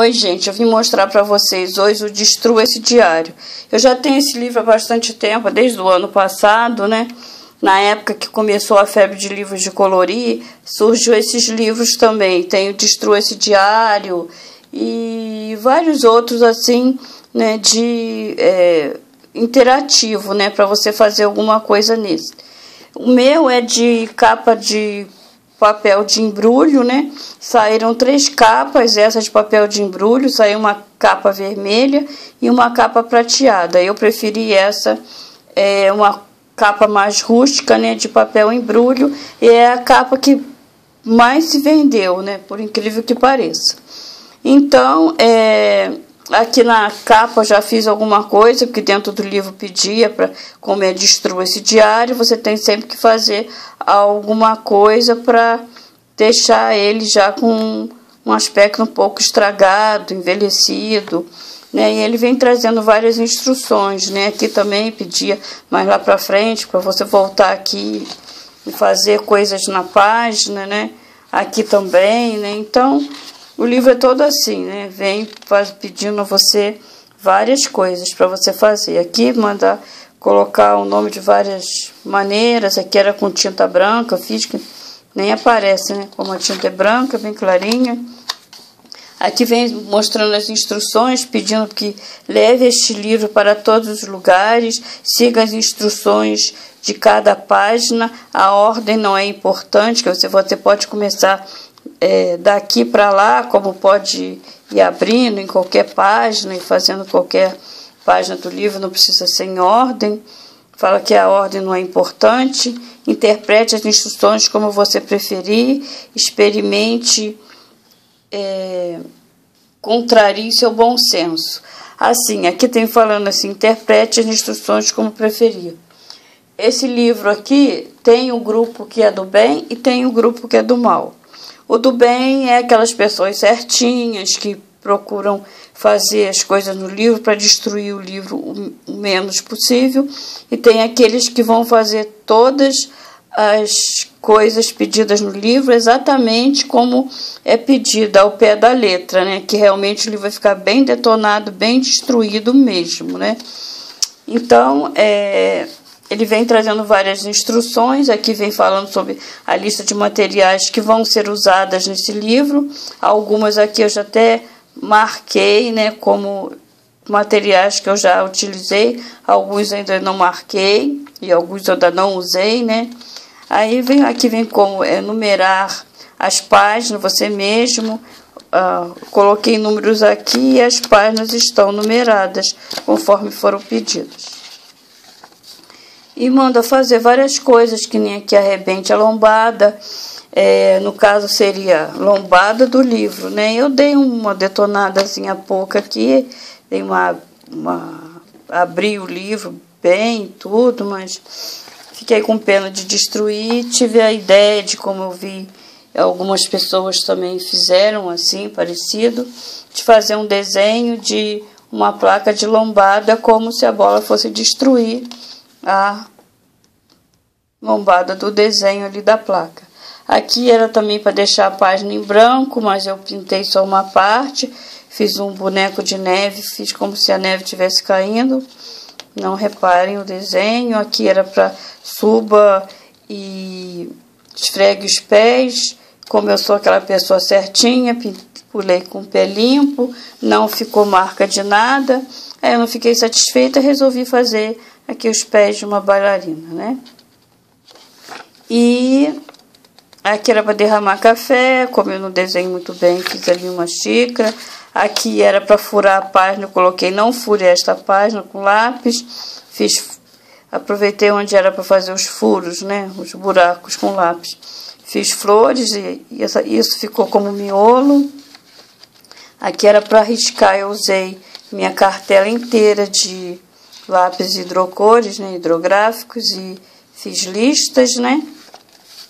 Oi, gente, eu vim mostrar para vocês hoje o Destrua esse Diário. Eu já tenho esse livro há bastante tempo, desde o ano passado, né? Na época que começou a febre de livros de colorir, surgiu esses livros também. Tem o Destrua esse Diário e vários outros assim, né? De é, interativo, né? Para você fazer alguma coisa nesse. O meu é de capa de papel de embrulho, né? Saíram três capas, essa de papel de embrulho, saiu uma capa vermelha e uma capa prateada. Eu preferi essa, é uma capa mais rústica, né, de papel embrulho, e é a capa que mais se vendeu, né, por incrível que pareça. Então, é, Aqui na capa já fiz alguma coisa, porque dentro do livro pedia para como é destrua esse diário, você tem sempre que fazer alguma coisa para deixar ele já com um aspecto um pouco estragado, envelhecido, né? E ele vem trazendo várias instruções, né? Aqui também pedia mais lá para frente para você voltar aqui e fazer coisas na página, né? Aqui também, né? Então, o livro é todo assim, né? Vem pedindo a você várias coisas para você fazer. Aqui manda colocar o nome de várias maneiras. Aqui era com tinta branca, fiz que nem aparece, né? Como a tinta é branca, bem clarinha. Aqui vem mostrando as instruções, pedindo que leve este livro para todos os lugares, siga as instruções de cada página. A ordem não é importante, que você, você pode começar é, daqui para lá, como pode ir abrindo em qualquer página e fazendo qualquer página do livro, não precisa ser em ordem. Fala que a ordem não é importante. Interprete as instruções como você preferir. Experimente, é, contrarie seu bom senso. Assim, aqui tem falando assim: interprete as instruções como preferir. Esse livro aqui tem o grupo que é do bem e tem o grupo que é do mal. O do bem é aquelas pessoas certinhas que procuram fazer as coisas no livro para destruir o livro o menos possível, e tem aqueles que vão fazer todas as coisas pedidas no livro exatamente como é pedida ao pé da letra, né? Que realmente o livro vai ficar bem detonado, bem destruído mesmo, né? Então, é, ele vem trazendo várias instruções, aqui vem falando sobre a lista de materiais que vão ser usadas nesse livro. Algumas aqui eu já até marquei, né, como materiais que eu já utilizei, alguns ainda não marquei e alguns ainda não usei, né? Aí vem aqui vem como é, numerar as páginas, você mesmo uh, coloquei números aqui e as páginas estão numeradas conforme foram pedidos e manda fazer várias coisas, que nem aqui arrebente a lombada, é, no caso seria lombada do livro, né? Eu dei uma detonadazinha pouca aqui, dei uma, uma abri o livro bem tudo, mas fiquei com pena de destruir, tive a ideia de como eu vi algumas pessoas também fizeram assim, parecido, de fazer um desenho de uma placa de lombada como se a bola fosse destruir a lombada do desenho ali da placa. Aqui era também para deixar a página em branco, mas eu pintei só uma parte, fiz um boneco de neve, fiz como se a neve estivesse caindo. Não reparem o desenho, aqui era para suba e esfregue os pés. Como eu sou aquela pessoa certinha, pulei com o pé limpo, não ficou marca de nada. Aí eu não fiquei satisfeita, resolvi fazer aqui os pés de uma bailarina, né? E aqui era para derramar café, como eu não desenho muito bem, fiz ali uma xícara. Aqui era para furar a página, coloquei não fure esta página com lápis. Fiz, aproveitei onde era para fazer os furos, né, os buracos com lápis. Fiz flores e, e essa, isso ficou como miolo. Aqui era para riscar, eu usei minha cartela inteira de lápis hidrocores, né, hidrográficos e fiz listas, né?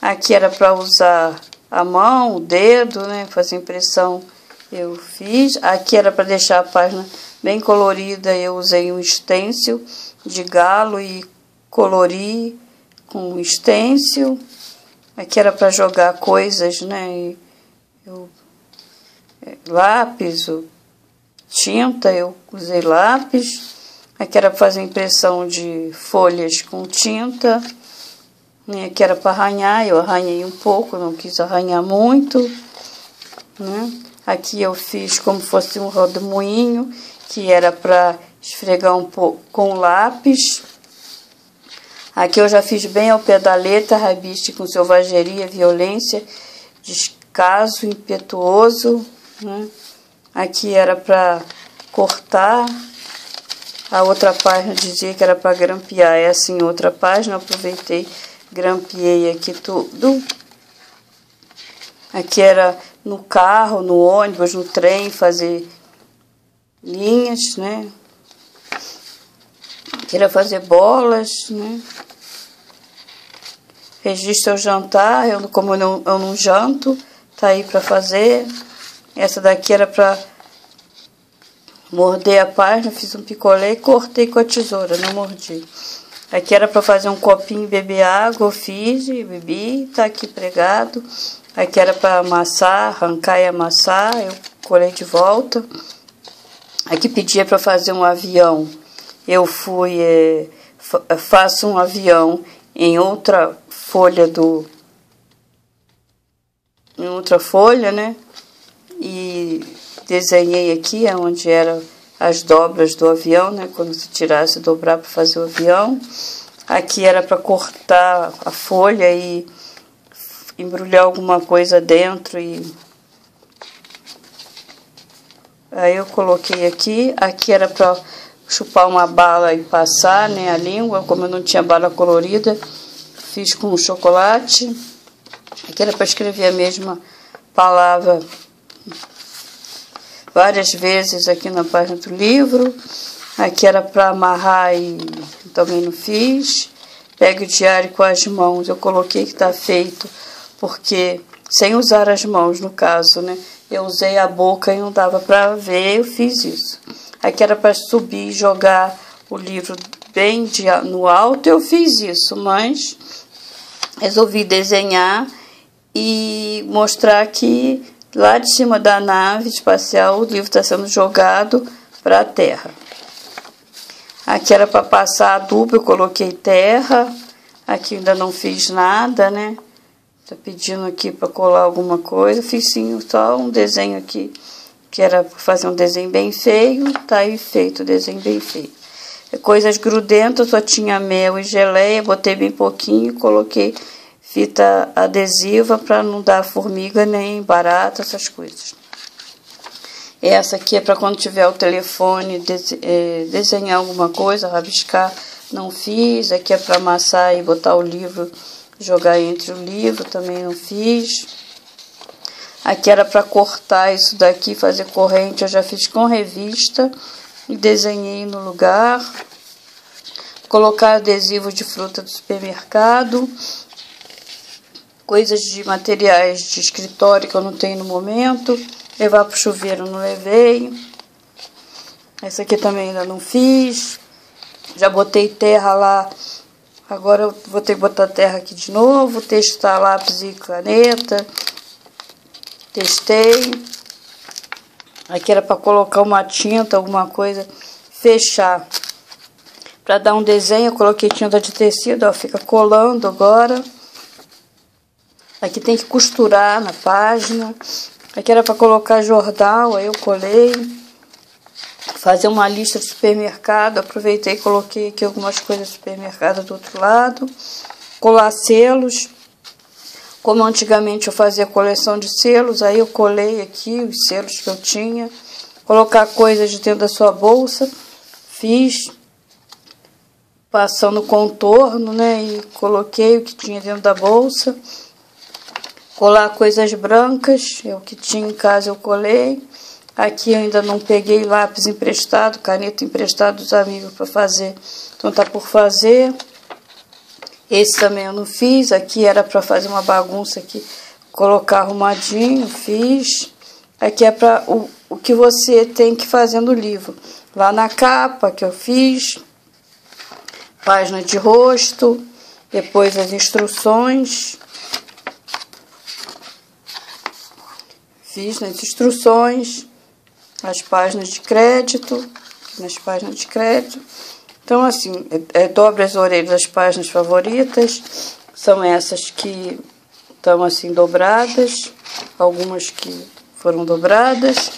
Aqui era para usar a mão, o dedo, né? Fazer impressão eu fiz. Aqui era para deixar a página bem colorida, eu usei um stencil de galo e colori com um stencil. Aqui era para jogar coisas, né? Eu, é, lápis, tinta, eu usei lápis. Aqui era para fazer impressão de folhas com tinta. Né? Aqui era para arranhar, eu arranhei um pouco, não quis arranhar muito. Né? Aqui eu fiz como fosse um rodomoinho, que era para esfregar um pouco com lápis. Aqui eu já fiz bem ao pé da letra, rabiste com selvageria, violência, descaso, impetuoso. Né? Aqui era para cortar. A outra página dizia que era para grampear. Essa em outra página, aproveitei, grampeei aqui tudo. Aqui era no carro, no ônibus, no trem, fazer linhas, né? Queria fazer bolas, né? Registra o jantar, eu, como eu não, eu não janto, tá aí para fazer. Essa daqui era para morder a página, fiz um picolé e cortei com a tesoura, não mordi. Aqui era para fazer um copinho e beber água, eu fiz e bebi, tá aqui pregado. Aqui era para amassar, arrancar e amassar, eu colei de volta. Aqui pedia para fazer um avião, eu fui, é, faço um avião em outra folha do. em outra folha, né? E desenhei aqui onde eram as dobras do avião, né? Quando se tirasse, dobrar para fazer o avião. Aqui era para cortar a folha e embrulhar alguma coisa dentro e Aí eu coloquei aqui, aqui era para chupar uma bala e passar né, a língua, como eu não tinha bala colorida, fiz com chocolate. Aqui era para escrever a mesma palavra várias vezes aqui na página do livro. Aqui era para amarrar e também não fiz. Pegue o diário com as mãos, eu coloquei que está feito, porque sem usar as mãos, no caso, né? Eu usei a boca e não dava para ver, eu fiz isso. Aqui era para subir e jogar o livro bem de, no alto, eu fiz isso, mas resolvi desenhar e mostrar que lá de cima da nave espacial o livro está sendo jogado para a Terra. Aqui era para passar adubo, eu coloquei terra. Aqui ainda não fiz nada, né? Tá pedindo aqui para colar alguma coisa. Fiz sim só um desenho aqui, que era para fazer um desenho bem feio. Tá aí feito desenho bem feio. Coisas grudentas, só tinha mel e geleia. Botei bem pouquinho, coloquei fita adesiva para não dar formiga nem barata, essas coisas. Essa aqui é para quando tiver o telefone, é, desenhar alguma coisa, rabiscar. Não fiz. Aqui é para amassar e botar o livro jogar entre o livro, também não fiz. Aqui era para cortar isso daqui, fazer corrente, eu já fiz com revista e desenhei no lugar. Colocar adesivo de fruta do supermercado. Coisas de materiais de escritório que eu não tenho no momento. Levar para o chuveiro não levei. Essa aqui também ainda não fiz. Já botei terra lá Agora eu vou ter que botar terra aqui de novo, testar lápis e caneta. Testei. Aqui era para colocar uma tinta, alguma coisa, fechar. Para dar um desenho, eu coloquei tinta de tecido, ó, fica colando agora. Aqui tem que costurar na página. Aqui era para colocar jornal, aí eu colei fazer uma lista de supermercado. Aproveitei e coloquei aqui algumas coisas do supermercado do outro lado. Colar selos. Como antigamente eu fazia coleção de selos, aí eu colei aqui os selos que eu tinha. Colocar coisas de dentro da sua bolsa. Fiz passando contorno, né? E coloquei o que tinha dentro da bolsa. Colar coisas brancas, é o que tinha em casa eu colei. Aqui eu ainda não peguei lápis emprestado, caneta emprestado dos amigos para fazer. Então tá por fazer. Esse também eu não fiz. Aqui era para fazer uma bagunça aqui, colocar arrumadinho, fiz. Aqui é para o, o que você tem que fazer no livro. Lá na capa que eu fiz, página de rosto, depois as instruções. Fiz nas instruções as páginas de crédito, nas páginas de crédito. Então, assim, é, é, dobre as orelhas das páginas favoritas, são essas que estão assim dobradas, algumas que foram dobradas.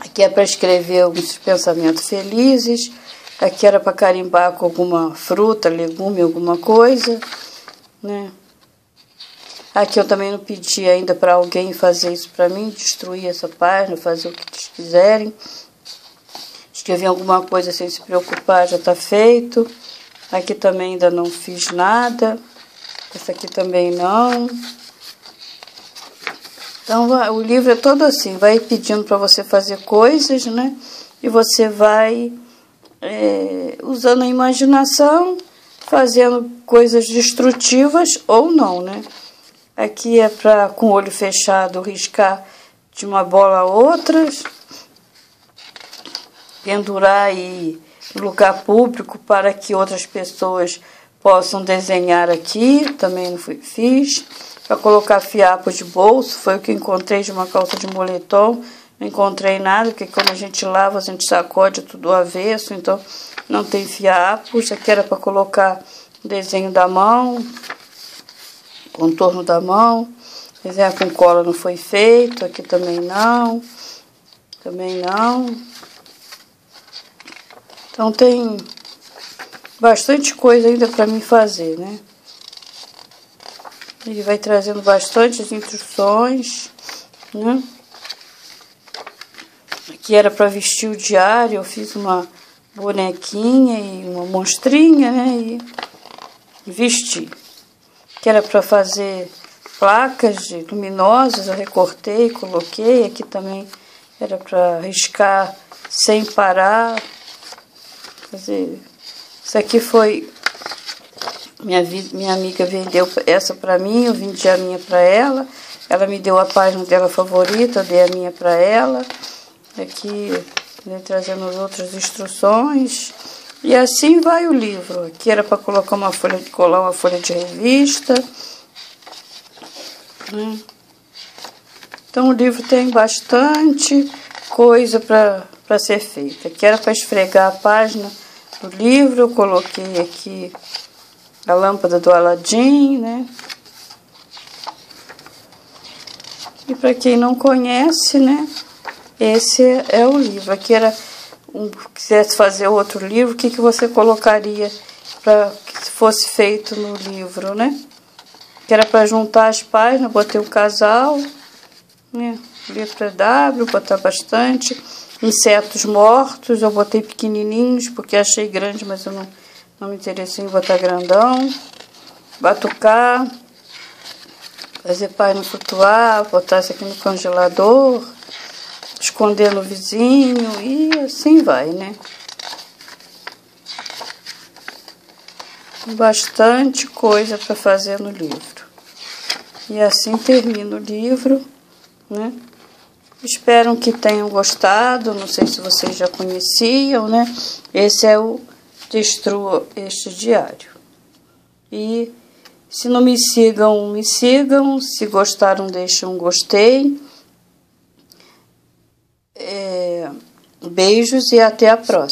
Aqui é para escrever alguns pensamentos felizes. Aqui era para carimbar com alguma fruta, legume, alguma coisa, né? Aqui eu também não pedi ainda para alguém fazer isso para mim, destruir essa página, fazer o que eles quiserem. Escrever alguma coisa sem se preocupar, já está feito. Aqui também ainda não fiz nada. Essa aqui também não. Então o livro é todo assim, vai pedindo para você fazer coisas, né? E você vai é, usando a imaginação, fazendo coisas destrutivas ou não, né? Aqui é para, com o olho fechado, riscar de uma bola a outra, pendurar e lugar público para que outras pessoas possam desenhar aqui, também não fui, fiz. Para colocar fiapos de bolso, foi o que encontrei de uma calça de moletom. Não encontrei nada, porque quando a gente lava, a gente sacode tudo avesso, então não tem fiapos. Aqui era para colocar desenho da mão, contorno da mão. Desenhar com cola não foi feito, aqui também não. Também não. Então tem bastante coisa ainda para mim fazer, né? Ele vai trazendo bastante instruções, né? Aqui era para vestir o diário, eu fiz uma bonequinha e uma monstrinha, né? E vesti que era para fazer placas luminosas, eu recortei, coloquei, aqui também era para riscar sem parar. Fazer. Isso aqui foi minha, minha amiga vendeu essa para mim, eu vendi a minha para ela. Ela me deu a página dela favorita, eu dei a minha para ela. Aqui, né, trazendo as outras instruções. E assim vai o livro. Aqui era para colocar uma folha de colar, uma folha de revista. Né? Então o livro tem bastante coisa para ser feita. Aqui era para esfregar a página do livro, eu coloquei aqui a lâmpada do Aladim, né? E para quem não conhece, né? Esse é o livro. Aqui era um, quisesse fazer outro livro, o que, que você colocaria para que fosse feito no livro, né? Que era para juntar as páginas, botei um casal, né? Letra W, botar bastante. Insetos mortos, eu botei pequenininhos, porque achei grande, mas eu não, não me interessei em botar grandão. Batucar, fazer página flutuar, botar isso aqui no congelador esconder no vizinho e assim vai, né? Bastante coisa para fazer no livro. E assim termina o livro, né? Espero que tenham gostado, não sei se vocês já conheciam, né? Esse é o Destrua Este Diário. E se não me sigam, me sigam. Se gostaram, deixem um gostei. Beijos e até a próxima.